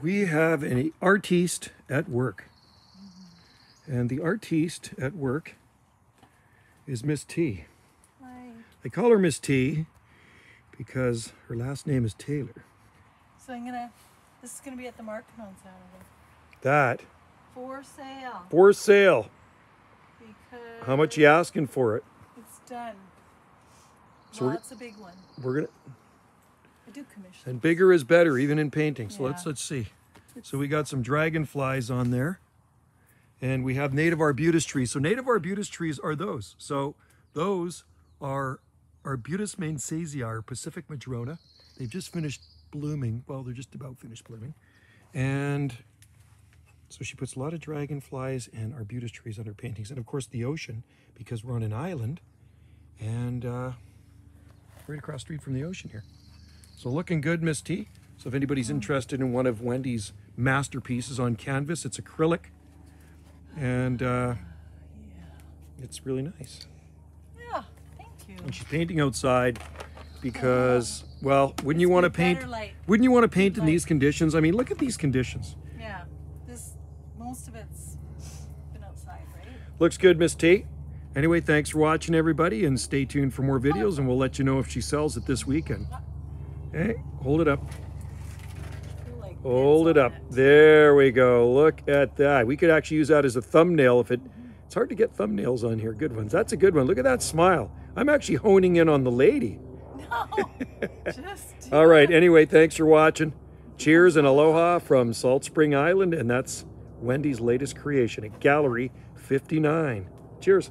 we have an artiste at work. And the artiste at work is Miss T. Hi. I call her Miss T because her last name is Taylor. So I'm gonna, this is gonna be at the market on Saturday. That For sale. for sale. Because How much you asking for it? It's done. So we're- Lots of big one. We're gonna commission. and bigger is better, even in painting. So let's let's see. So we got some dragonflies on there, and we have native arbutus trees. So native arbutus trees are those. So those are Arbutus menziesii, or Pacific madrona. They've just finished blooming. Well, they're just about finished blooming, and so she puts a lot of dragonflies and arbutus trees on her paintings, and of course the ocean because we're on an island, and uh, right across the street from the ocean here. So looking good, Miss T. So if anybody's interested in one of Wendy's masterpieces on canvas, it's acrylic, and uh, it's really nice. Yeah, thank you. And she's painting outside because, well, wouldn't you want to paint? light. Wouldn't you want to paint in these conditions? I mean, look at these conditions. Yeah, this, most of it's been outside, right? Looks good, Miss T. Anyway, thanks for watching, everybody, and stay tuned for more videos, and we'll let you know if she sells it this weekend. Hey, hold it up. Like Hold it up. There we go. Look at that. We could actually use that as a thumbnail if it. It's hard to get thumbnails on here. Good ones. That's a good one. Look at that smile. I'm actually honing in on the lady. No, just All right. Anyway, thanks for watching. Cheers and aloha from Salt Spring Island, and that's Wendy's latest creation at Gallery 59. Cheers.